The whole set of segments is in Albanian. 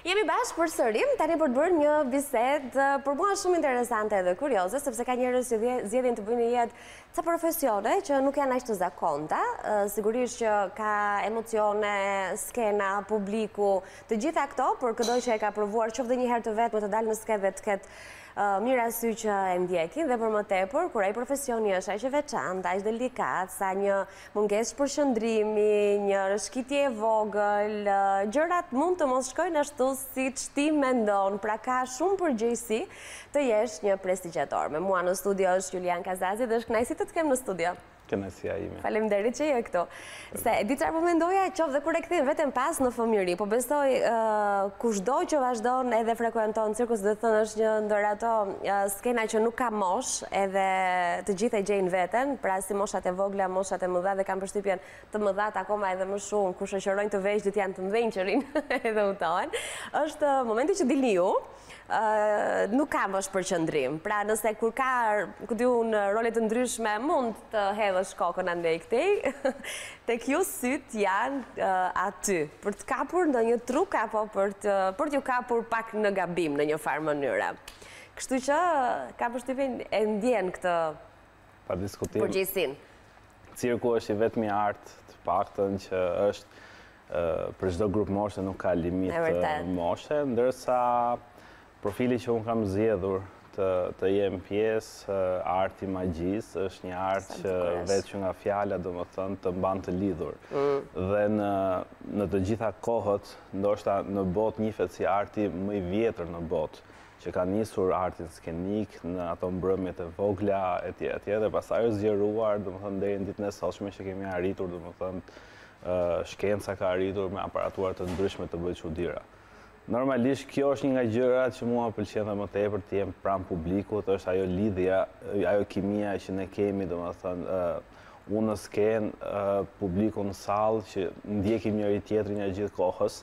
Jemi bashkë përsërim, tani për të bërë një bisedë, për mua shumë interesante edhe kurioze, sepse ka njerëz që zgjedhin të bëjnë në jetë ca profesione që nuk janë aq të zakonta, sigurisht që ka emocione, skena, publiku, të gjitha këto, për këdo që e ka provuar qoftë dhe njëherë të vetme të dalë në skenë dhe të ketë mijëra sy që e ndjekin dhe për më tepër, kur ai profesioni është aq i veçantë, aq delikat, sa një mungesë shpërqendrimi, një rëshkitje e vogël, gjërat mund të mos shkojnë ashtu siç ti mendon, pra ka shumë përgjegjësi të jesh një prestigjator. Me mua në studio është Julian Kazazi dhe është kënaqësi të të kem në studio. kënaqësia ime. Faleminderit që je këtu. Se e di çfarë po mendoja, qoftë dhe kur e kthejmë veten pas në fëmijëri, po besoj kushdo që vazhdon edhe frekuenton cirkun domethënë është një ndër ato skena që nuk ka moshë, edhe të gjithë e gjejnë veten, pra si moshat e vogla, moshat e mëdha dhe kam përshtypjen të mëdhatë akoma edhe më shumë, kur shoqërojnë të vegjlit janë të mëdhenj që rrinë edhe hutohen. Është momenti që dilni ju. nuk ka më shpërqëndrim. Pra nëse kur ka, ku di unë, role të ndryshme, mund të hedhësh kokën andej këtej, tek ju sytë janë aty, për të kapur ndonjë truk, apo për t'ju kapur pak në gabim në një farë mënyre. Kështu që, kam përshtypjen e ndjen këtë përgjegjësinë. Cirku është i vetëmi art të paktën që është Për çdo grup moshe nuk ka limit moshe, ndërsa profili që unë kam zgjedhur të jem pjesë arti i magjisë, është një art që vetë që nga fjala domethënë të mban të lidhur. Mm. Dhe në të gjitha kohët, ndoshta në botë njihet si arti më i vjetër në botë, që ka nisur artin skenik në ato mbrëmjet e vogla, etj, etj, dhe pastaj është zgjeruar, domethënë, dhe në ditën e sotshme që kemi arritur, domethënë, shkenca ka arritur me aparatura të ndryshme të bëjë çudira. Normalisht kjo është një nga gjërat që mua më pëlqen dhe më tepër të jem pranë publikut, është ajo lidhja, ajo kimia që ne kemi, domethënë unë në skenë, publiku në sallë që ndjekim njëri-tjetrin gjatë gjithë kohës.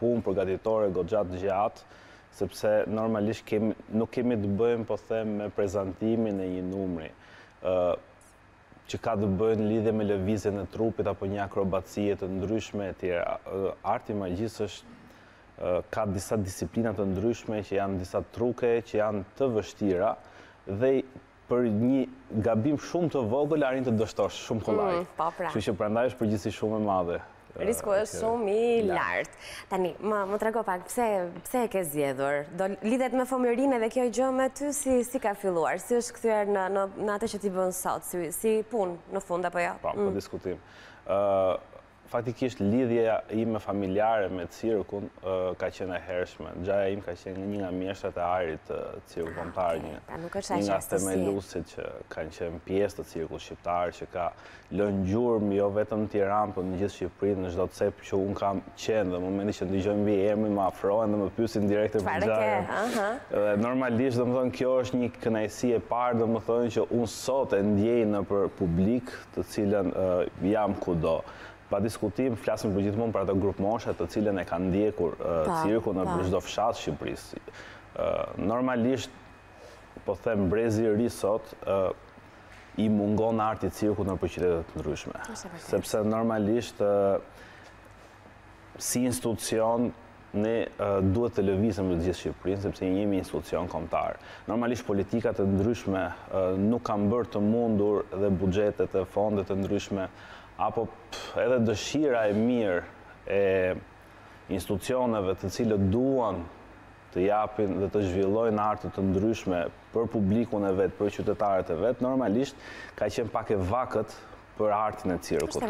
punë përgatitore goxha të gjatë, sepse normalisht nuk kemi të bëjmë po them me prezantimin e një numri ë që ka të bëjë në lidhje me lëvizjen e trupit apo një akrobacie të ndryshme etj. Arti i magjisë është ka disa disiplina të ndryshme që janë disa truke që janë të vështira dhe për një gabim shumë të vogël arrin të dështosh shumë kollaj. Mm, po pra. Kështu që prandaj është përgjegjësi shumë e madhe. Risku është shumë i lartë. Tani, më, më trego pak, pse, pse e ke zgjedhur? Do lidhet me fëmijërinë edhe kjo gjë me ty, si, si ka filluar? Si është kthyer në, në, në atë që ti bën sot? Si, si punë në fund, apo jo? Ja? Po, mm. pa diskutim. Uh, Faktikisht lidhja ime familjare me cirkun ka qenë e hershme. Xhaja im ka qenë një nga mjeshtrat e ajrit të cirkut kombëtar, një nga themeluesit që kanë qenë pjesë e cirkut shqiptar që ka lënë gjurmë jo vetëm në Tiranë, por në gjithë Shqipërinë, në çdo cep që unë kam qenë dhe në momentin që ndigjojnë mbiemrin më afrohen dhe më pyesin direkt për Xhajën. Dhe normalisht, domethënë, kjo është një kënaqësi e parë, domethënë që unë sot e ndjej nëpër publik të cilën jam kudo. Pa diskutim, flasim përgjithmonë për atë grupmoshë të cilën e kanë ndjekur cirkun nëpër çdo fshat të Shqipërisë. Normalisht, po them, brezi i ri sot, i mungon arti i cirkut nëpër qytete të ndryshme. Sepse normalisht, si institucion, Ne duhet të lëvizim në të gjithë Shqipërinë, sepse ne jemi institucion kombëtar. Normalisht politikat e ndryshme nuk kanë bërë të mundur dhe buxhetet e fondet e ndryshme apo edhe dëshira e mirë e institucioneve të cilët duan të japin dhe të zhvillojnë arte të ndryshme për publikun e vet, për qytetarët e vet, normalisht ka qenë pak e vakët për artin e cirkut.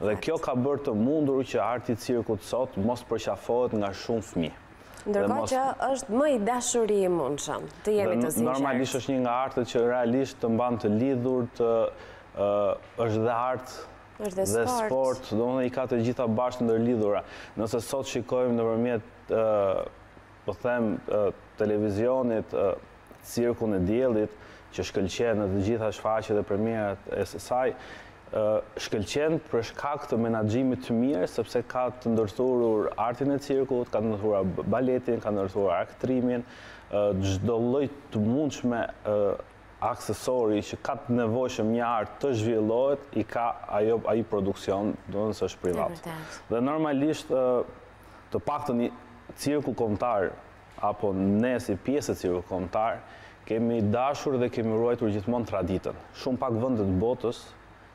Dhe kjo ka bërë të mundur që arti i cirkut sot mos përqafohet nga shumë fmij. Ndërkohë që është më i dashuri i mundshëm, të jemi të sinqertë. Normalisht është një nga artet që realisht të mban të lidhur, se është dhe art dhe sport, dhe i ka të gjitha bashkë ndërlidhura. Nëse sot shikojmë nëpërmjet po them televizionit cirkun e diellit që shkëlqen në të gjitha shfaqjet e premierat e saj, shkëlqen për shkak të menaxhimit të mirë sepse ka të ndërthurur artin e cirkut, ka të ndërthurur baletin, ka ndërthurur aktrimin, çdo lloj të mundshme aksesori që ka të nevojshëm një art të zhvillohet i ka ai produksion, domethënë se është privat. Dhe normalisht Të paktën një cirk kombëtar apo ne si pjesë e cirkut kombëtar kemi dashur dhe kemi ruajtur gjithmonë traditën. Shumë pak vende të botës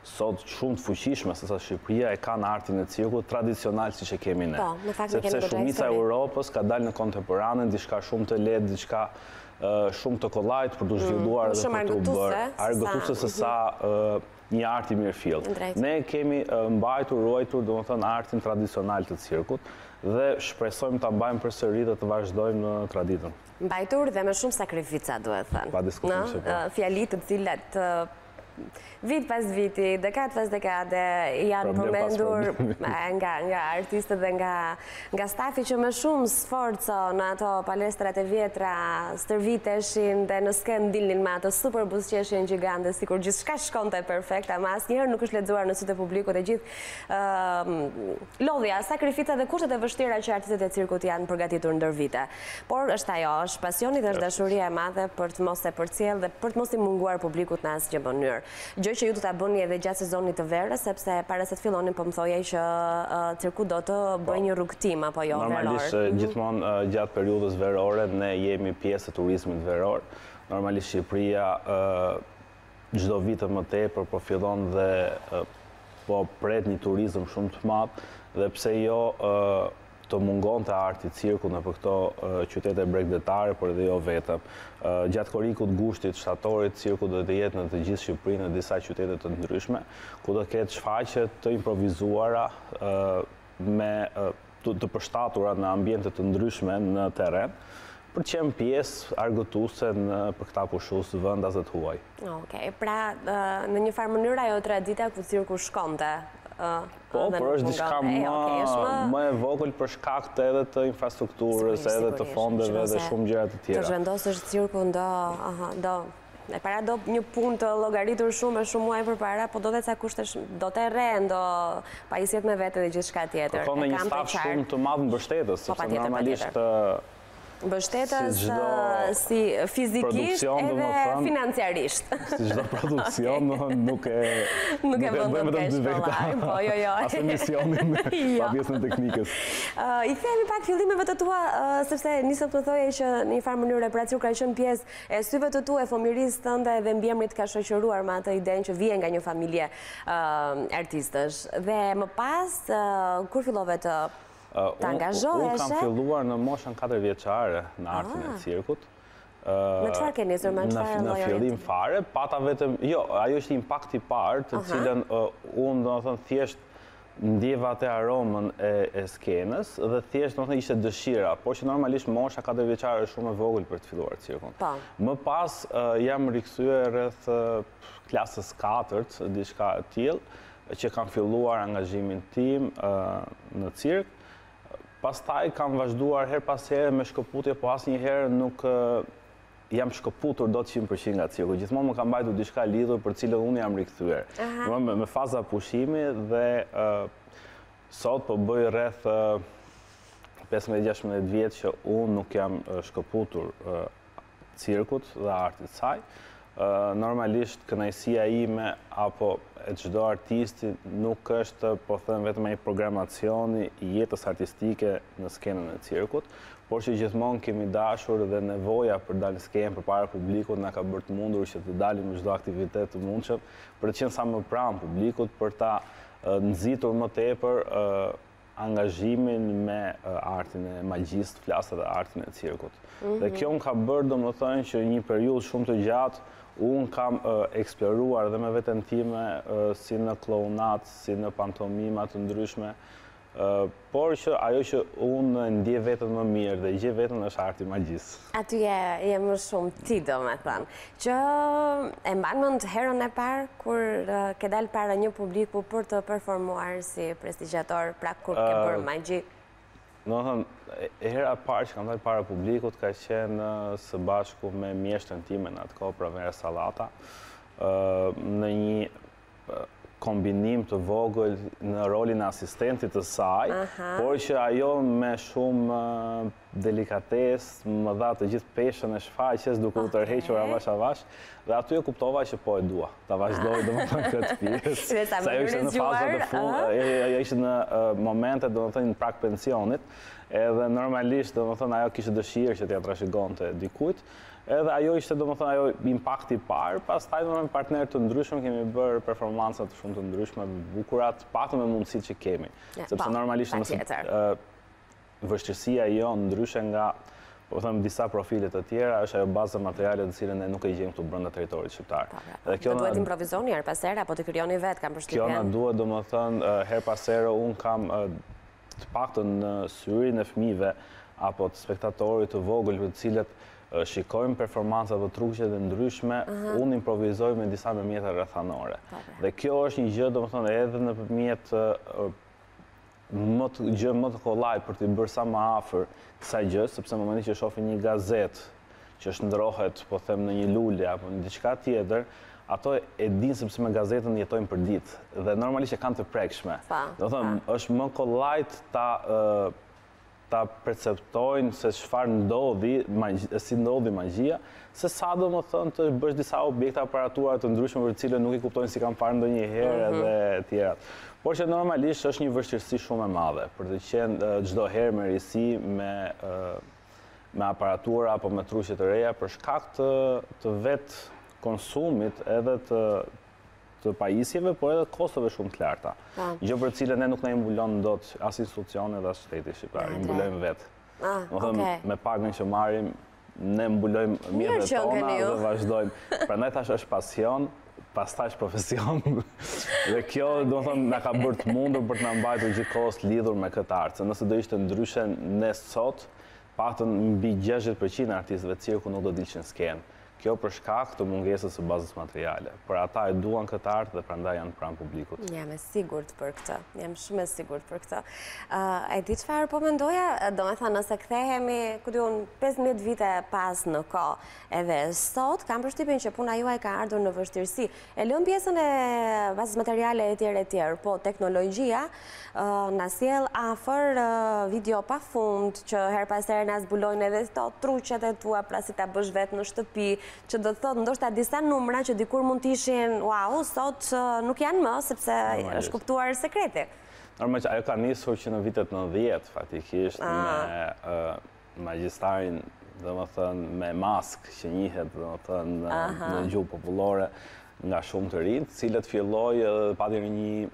sot shumë të fuqishme sesa Shqipëria e kanë artin e cirkut tradicional siç e kemi ne. Po, në fakt ne kemi goxha histori. Sepse shumica e Europës ka dalë në kontemporane, diçka shumë të lehtë, diçka shumë të kollajt për të zhvilluar dhe për të bërë. Më shumë argëtuese sesa një art i mirëfilltë. Drejt. Ne kemi e, mbajtur, ruajtur, domethënë artin tradicional të cirkut dhe shpresojmë ta mbajmë përsëri dhe të vazhdojmë traditën. Mbajtur dhe me shumë sakrifica, duhet thënë. Pa diskutim që po. ë, Fjali të cilat ë, vit pas viti, dekadë pas dekade janë Problem pas përmendur problemi. e, nga nga artistët dhe nga Nga stafi që me shumë sforco në ato palestrat e vjetra stërviteshin dhe në skenë dilnin me atë super buzëqeshjen gjigande sikur gjithçka shkonte perfekt ama asnjëherë nuk është lexuar në sytë e publikut e gjithë lodhja, sakrifica dhe kushtet e vështira që artistët e cirkut janë përgatitur ndër vite por është ajo, është pasioni dhe është dashuria e madhe për të mos e përcjellë dhe për të mos i munguar publikut në asnjë mënyrë Gjë që ju do ta bëni edhe gjatë sezonit të verës, sepse para se të fillonim po më thoje që Cirku do të bëjë po. një rrugëtim apo jo veror. Normalisht mhm. gjithmonë gjatë periudhës verore ne jemi pjesë e turizmit veror. Normalisht Shqipëria çdo vit më tepër po fillon dhe po pret një turizëm shumë të madh dhe pse jo të mungonte arti, cirku nëpër këto qytete bregdetare, por edhe jo vetëm. Gjatë korrikut, gushtit, shtatorit, cirku do të jetë në të gjithë Shqipërinë në disa qytete të ndryshme, ku do ketë shfaqje të improvizuara më të përshtatura në ambiente të ndryshme në terren, për të qenë pjesë argëtuse nëpër këta pushues vendas dhe të huaj. Oke, pra në një farë mënyre ajo tradita ku cirku shkonte, Po, por është diçka më e vogël për shkak edhe të infrastrukturës, edhe të fondeve dhe shumë gjëra të tjera. Të zhvendosësh cirkun do, aha, do, e para do një punë të llogaritur shumë e shumë muaj përpara, po do dhe ca kushte shumë, do terren, do pajisjet me vete dhe gjithçka tjetër. Kërkon dhe një staf shumë të madh mbështetës, po, sepse normalisht Mbështetës si fizikisht edhe financiarisht. Si çdo produksion, nuk e bëjmë dot dy veta. Po, jo, jo. As emisionin, pa pjesën e teknikës. I kthehemi pak fillimeve të tua, sepse nise të thoje që në një farë mënyre, pra që ka qenë pjesë e syve të tu, e fëmijërisë tënde dhe mbiemri të ka shoqëruar me atë idenë që vjen nga një familje artistësh. Dhe më pas, kur fillove të Të angazhoheshe? Unë kam filluar në moshën 4 vjeçare në artin e cirkut. Në çfarë ke nisur, në çfarë loje? Në fillim fare, pata vetëm, jo, ajo është impakti i parë të cilën unë domethënë thjesht ndjeva atë aromën e skenës dhe thjesht domethënë ishte dëshira, por që normalisht mosha 4 vjeçare është shumë e vogël për të filluar cirkun. Më pas jam rikthyer rreth... klasës së katërt, diçka e tillë, që kam filluar angazhimin tim në cirk. Pastaj kam vazhduar herë pas here me shkëputje, po asnjëherë nuk jam shkëputur dot 100% nga cirku. Gjithmonë më ka mbajtur diçka lidhur për cilën unë jam rikthyer. Më me, me faza pushimi dhe uh, sot po bëj rreth uh, 15-16 vjet që unë nuk jam shkëputur uh, cirkut dhe artit të saj. Normalisht kënaqësia ime apo e çdo artisti nuk është, po them vetëm ai programacioni i jetës artistike në skenën e cirkut, por që gjithmonë kemi dashur dhe nevoja për të dalë në skenë përpara publikut na ka bërë të mundur që të dalim në çdo aktivitet të mundshëm për të qenë sa më pranë publikut, për ta nxitur më tepër angazhimin me artin e magjisë, të flas edhe artin e cirkut. Dhe kjo më ka bërë domethënë që një periudhë shumë të gjatë unë kam eksploruar dhe me veten time si në kllounat, si në pantomima të ndryshme, por që ajo që unë e ndjej veten më mirë dhe gjej veten është arti i magjisë. Aty je më shumë ti domethënë. Që e mban mend herën e parë kur ke dalë para një publiku për të performuar si prestigjator, pra kur ke bërë magji? Domethënë, hera e parë që kam dalë para publikut ka qenë së bashku me mjeshtren time në atë kohë, Pramera Sallata, në një kombinim të vogël në rolin e asistentit të saj, por që ajo me shumë delikatesë më dha të gjithë peshën e shfaqjes duke u tërhequr avash avash dhe aty e kuptova që po e dua ta vazhdoj domethënë këtë pjesë se ajo ishte në fazat e fund ajo ishte në momente domethënë në prag të pensionit edhe normalisht domethënë ajo kishte dëshirë që t'ia trashëgonte dikujt Edhe ajo ishte domethënë ajo impakti i parë, pastaj me partnerë të ndryshëm kemi bërë performanca shumë të ndryshme, të bukura, të paktën me mundësitë që kemi. Sepse po, normalisht ë vështirësia jonë ndryshe nga po them disa profile të tjera, është ajo baza materiale të cilën ne nuk e gjejmë këtu brenda territorit shqiptar. Po, po. Dhe kjo duhet të improvizoni herë pas here apo të krijoni vetë, kam përshtypjen. Kjo na duhet domethënë herë pas here unë kam të paktën në syrin e fëmijëve apo të spektatorëve të vogël të cilët shikojnë performanca apo truqet e ndryshme, unë improvizoj me disa me mjete rrethanore. Po, po. Dhe kjo është një gjë, domethënë edhe nëpërmjet një gjë më të kollaj për t'i bërë sa më afër kësaj gjë, sepse në momentin që shohin një gazetë që shndërrohet, po them në një lule apo në diçka tjetër, ato e dinë sepse me gazetën jetojnë përditë dhe normalisht e kanë të prekshme. Domethënë, është më kollaj ta perceptojnë se çfarë ndodhi, si ndodhi magjia, sesa domethënë të bësh disa objekte aparatura të ndryshme për të cilën nuk i kuptojnë s'i kanë parë ndonjëherë mhm. e të tjera. Por që normalisht është një vështirësi shumë e madhe për të qenë çdo herë me risi me me aparatura apo me truke të reja për shkak të të vet konsumit edhe të të pajisjeve, por edhe kostove shumë të larta. Po. Gjë për cilën ne nuk na i mbulon dot as institucioni dhe as shteti shqiptar, i mbulojmë vetë. Ah, okay. me pagën që marrim ne mbulojmë mjetet tona dhe vazhdojmë. Prandaj thashë është pasion, pastaj profesion. dhe kjo, domethënë, na ka bërë të mundur për të na mbajtur gjithë kohës lidhur me këtë art. Se nëse do ishte ndryshe ne sot, të paktën mbi 60% e artistëve të cirku nuk do dilnin në skenë. Kjo për shkak të mungesës së bazës materiale. Por ata e duan këtë art dhe prandaj janë pranë publikut. Jam e sigurt për këtë. Jam shumë e sigurt për këtë. e di çfarë po mendoja? Domethënë, nëse kthehemi, ku di unë, 15 vite pas në kohë, Edhe sot kam përshtypjen që puna juaj ka ardhur në vështirësi. E lëmë pjesën e bazës materiale e tjera e tjera, po teknologjia na sjell afër video pafund, që herë pas here na zbulojnë edhe ato truket e tua, pra si ta bësh vetë në shtëpi, që do të thotë ndoshta disa numra që dikur mund të ishin wow, sot nuk janë më, sepse është kuptuar sekreti. Normalisht, ajo ka nisur që në vitet 90, faktikisht, me magjistarin, domethënë, me maskë që njihet, domethënë, në gjuhë popullore nga shumë të rinj, i cili filloi edhe pati një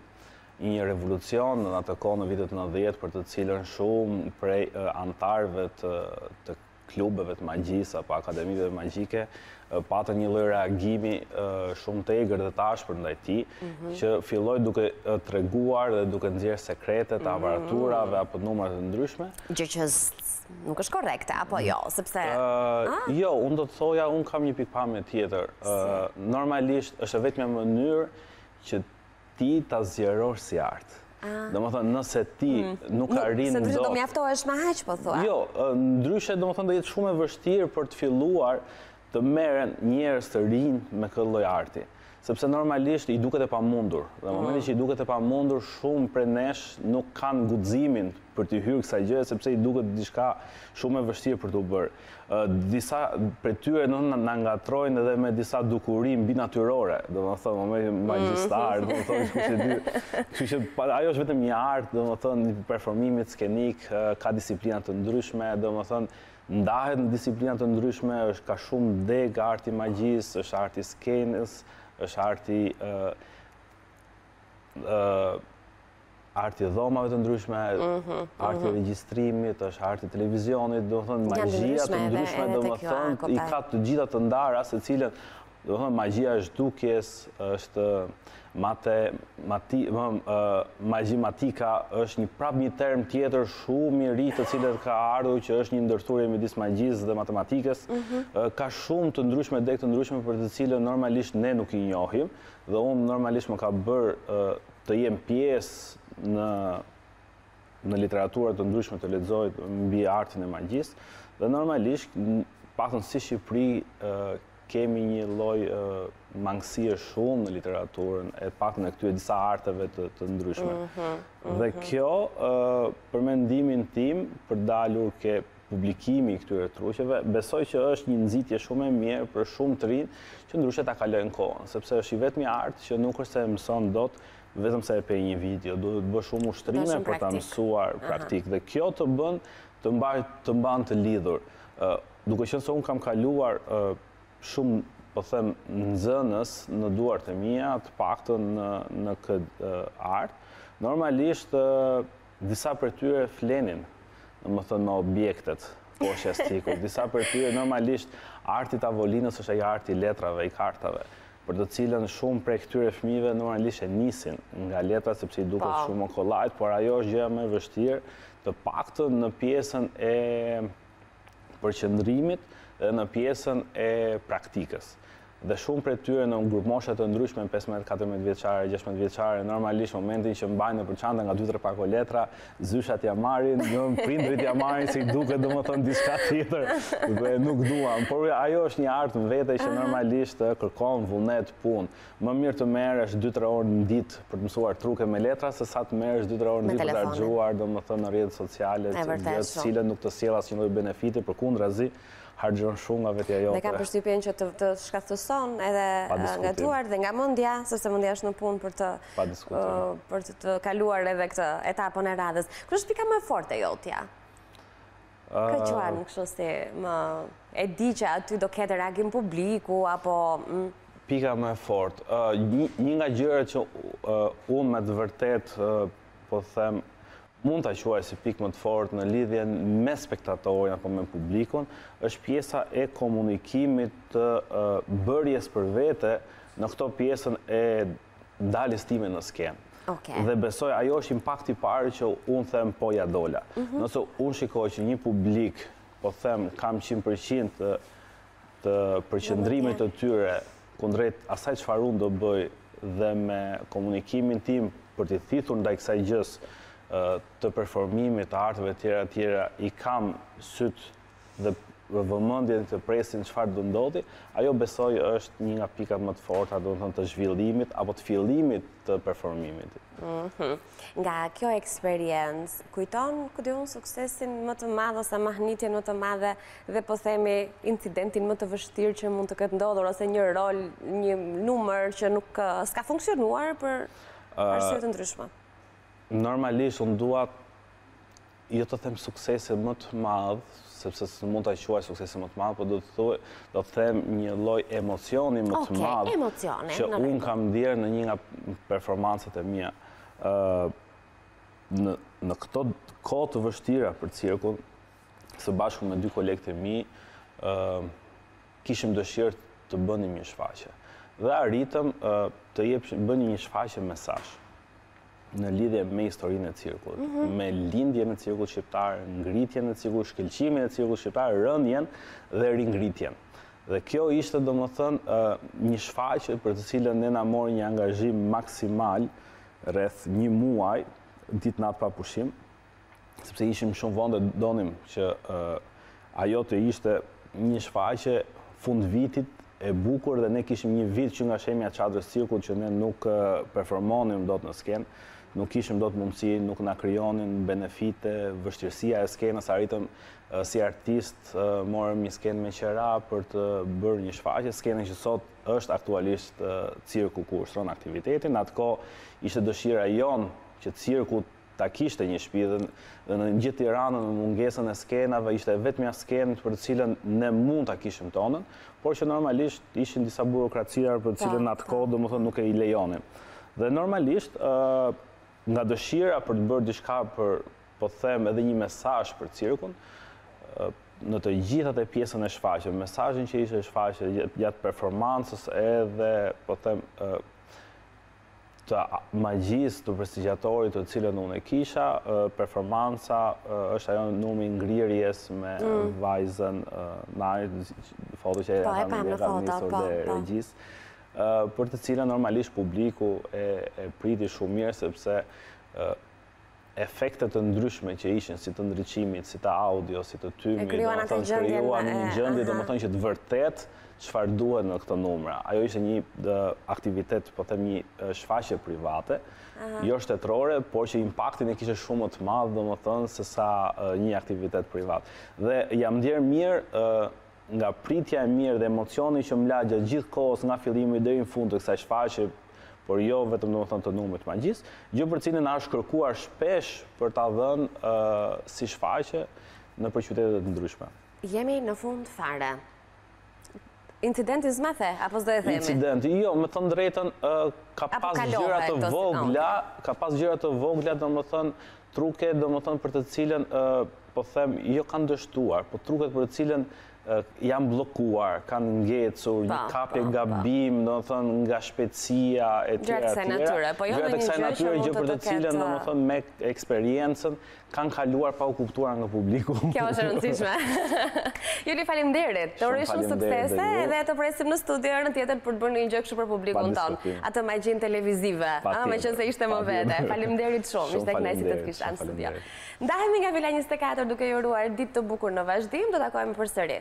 një revolucion në atë kohë në vitet nëntëdhjetë për të cilën shumë prej anëtarëve të, të klubeve të magjisë apo akademive magjike patën një lloj reagimi shumë të egër dhe të ashpër ndaj tij, mhm. që filloi duke treguar dhe duke nxjerrë sekretet, mhm. e aparaturave, apo numrat e ndryshme. Gjë që nuk është korrekte, apo jo, sepse... Ah? Jo, unë do të thoja, unë kam një pikëpamje tjetër. Normalisht, është e vetmja mënyrë që ti ta zgjerosh si art. Domethënë, nëse ti nuk arrin dot. Sepse do mjaftohesh me aq, po thua. Jo, ndryshe domethënë do jetë shumë e vështirë për të filluar të merren njerëz të rinj me këtë lloj arti. Sepse normalisht i duket e pamundur. Dhe në momentin që i duket e pamundur, shumë prej nesh nuk kanë guximin për t'i hyrë kësaj gjëje, sepse i duket diçka shumë e vështirë për t'u bërë. Disa prej tyre domethënë na ngatërrojnë edhe me disa dukuri mbinatyrore, domethënë me mm. magjistarë, domethënë kush e di. Kështu që ajo është vetëm një art, domethënë një performimi skenik, ka disiplina të ndryshme, domethënë ndahet në disiplina të ndryshme, është ka shumë degë arti i magjisë, është arti i skenës, është arti arti i dhomave të ndryshme, mhm, arti mhm. regjistrimit, është arti i televizionit, domethënë, magjira të ndryshme, domethënë, i ka të gjitha të ndara, secilën, domethënë, magjia e zhdukjes, është mate, mati, magjimatika, është një prap një term tjetër, shumë i ri te cilët ka ardhur, që është një ndërthurje midis magjisë dhe matematikës, mhm. ka shumë të ndryshme, degë të ndryshme, për të cilën normalisht ne nuk i njohim, Dhe unë normalisht më ka bërë të jem pjesë në në literatura të ndryshme të lexoj mbi artin e magjisë dhe normalisht të paktën si Shqipëri kemi një lloj mangësie shumë në literaturën e paktën e këtyre disa arteve të, të ndryshme. Mhm, dhe mhm. kjo për mendimin tim për të dalur ke publikimi i këtyre truqeve, besoj që është një nxitje shumë e mirë për shumë të rinj që ndryshe ta kalojnë kohën, sepse është i vetmi art që nuk është se e mëson dot vetëm se e pe një video, duhet të bësh shumë ushtrime për ta mësuar praktikë dhe kjo të bën të mbaj të mban të lidhur. Duke qenë se unë kam kaluar shumë po them nxënës në duart e mia, të paktën në në këtë art, normalisht Disa prej tyre flenin, domethënë me objektet poshtë jastëkut. Disa prej tyre normalisht arti i tavolinës është ai arti i letrave, i kartave, për të cilën shumë prej këtyre fëmijëve normalisht e nisin nga letrat sepse i duket shumë e kollajtë, por ajo është gjëja më e vështirë, të paktën në pjesën e përqendrimit dhe në pjesën e praktikës. Dhe shumë prej tyre në grupmosha të ndryshme, pesëmbëdhjetë, katërmbëdhjetë vjeçare, gjashtëmbëdhjetë vjeçare, normalisht momentin që mbajnë nëpër çanta nga dy-tre pako letra, zyshat ia marrin, domethënë prindërit ia marrin se i duket domethënë diçka tjetër dhe nuk duan. Por ajo është një art në vete që normalisht kërkon vullnet, punë. Më mirë të merresh dy tre orë në ditë për të mësuar truke me letra se sa të merresh dy tre orë në ditë për t'i harxhuar, domethënë në rrjetet sociale, të cilat nuk të sjell asnjë lloj benefiti, përkundrazi, harxhon shumë nga vetja jote. Dhe kam përshtypjen që të shkathtëson edhe nga duart dhe nga mendja, sepse mendja është në punë për të për të kaluar edhe këtë etapën e radhës. Kush është pika më e fortë e jotja? Çfarë quan kështu si më e di që aty do ketë reagim publiku apo mm? Pika më e fortë. Një nga gjërat që unë me të vërtet po them mund ta quaj si pikë më të fortë në lidhjen me spektatorin apo me publikun, është pjesa e komunikimit të bërjes për vete në këto pjesën e daljes time në skenë. Dhe besoj, ajo është impakti i parë që unë them po ia dola. Mhm. Nëse unë shikoj që një publik, po them, kam 100% të, të përqendrimit të tyre kundrejt asaj çfarë unë do bëj dhe me komunikimin tim për t'i thithur ndaj kësaj gjës të performimit, të artëve e tjera e tjera, i kam sytë dhe vëmendjen të presin çfarë do ndodhi, ajo besoj është një nga pikat më të forta, domethënë të zhvillimit apo të fillimit të performimit. Mhm. Nga kjo eksperiencë, kujton ku di unë suksesin më të madh ose mahnitjen më të madhe dhe po themi incidentin më të vështirë që mund të ketë ndodhur ose një rol, një numër që nuk s'ka funksionuar për arsye të ndryshme. Normalisht unë dua jo të them suksesi më të madh, sepse s'mund ta quaj suksesi më të madh, po do të thuj, do të them një lloj emocioni më të madh, që unë kam ndier në një nga performancat e mia. Në këto kohë të vështira për cirkun, së bashku me dy kolegët e mi, kishim dëshirë të bënim një shfaqje. Dhe arritëm të jepë, bënim një shfaqje mesazh. në lidhje me historinë e cirkut, mhm. me lindjen e cirkut shqiptar, ngritjen e cirkut, shkëlqimin e cirkut shqiptar, rënien dhe ringritjen. Dhe kjo ishte domethënë një shfaqje për të cilën ne na mori një angazhim maksimal rreth një muaj, ditë natë pa pushim, sepse ishim shumë vonë dhe donim që ajo të ishte një shfaqje fundviti e bukur dhe ne kishim një vit që nga shembja e çadrës së cirkut që ne nuk performonim dot në skenë, nuk kishim dot mundësi, nuk na krijonin benefite, vështirësia e skenës, arritëm si artistë, morëm një skenë me qira për të bërë një shfaqje, skenën që sot është aktualisht cirku ku ushtron aktivitetin, atë kohë ishte dëshira jonë që cirku Ta kishte një shpi dhe në gjithë Tiranën në mungesën e skenave ishte e vetmja skenë për të cilën ne mund ta kishim tonën, por që normalisht ishin disa burokracira për të cilën atë kohë domethënë nuk e i lejonin. Dhe normalisht ë nga dëshira për të bërë diçka për po them edhe një mesazh për cirkun në të gjithë atë pjesën e shfaqjes, mesazhin që ishte shfaqje gjatë performancës edhe po them ë të magjisë të prestigjatorit të cilën unë e kisha, performanca është ajo numri i ngrirjes me mm. vajzën Mari, foto që e po, kam në foto, po, dhe po. regjisë, për të cilën normalisht publiku e, e priti shumë mirë, sepse efekte të ndryshme që ishin si të ndriçimit, si të audio, si të tymit, krijuan një gjendje, domethënë që të vërtet çfarë duhet në këto numra. Ajo ishte një aktivitet, po them një shfaqje private, jo shtetërore, por që impaktin e kishte shumë më të madh, domethënë sesa një aktivitet privat. Dhe jam ndjerë mirë Nga pritja e mirë dhe emocioni që më la gjatë gjithë kohës nga fillimi deri në fund të kësaj shfaqje, por jo vetëm domethënë të numrit të magjisë, gjë për të cilën është kërkuar shpesh për ta dhënë si shfaqje nëpër qytete të ndryshme. Jemi në fund fare. Incidenti s'ma the, apo s'do e themi? Incidenti, jo, me të thënë drejtën, ka pas gjëra të vogla, ka pas gjëra të vogla, domethënë, Truke domethënë për të cilën po them jo kanë dështuar, po truket për të cilën janë bllokuar, kanë ngecur, një kapje gabim, domethënë nga shpejtësia e tjera e tjera, të kësaj natyre, gjë për të cilën domethënë me eksperiencën kanë kaluar pa u kuptuar nga publiku. Kjo është e rëndësishme. Juli faleminderit. Të uroj shumë suksese edhe të presim në studio herën tjetër për të bërë një gjë kështu për publikun tonë. atë magjinë televizive, meqenëse ishte më vete. Faleminderit shumë, ishte kënaqësi të të kisha në studio. Ndahemi nga Vila 24 duke ju uruar ditë të bukur në vazhdim, do të takohemi përsëri.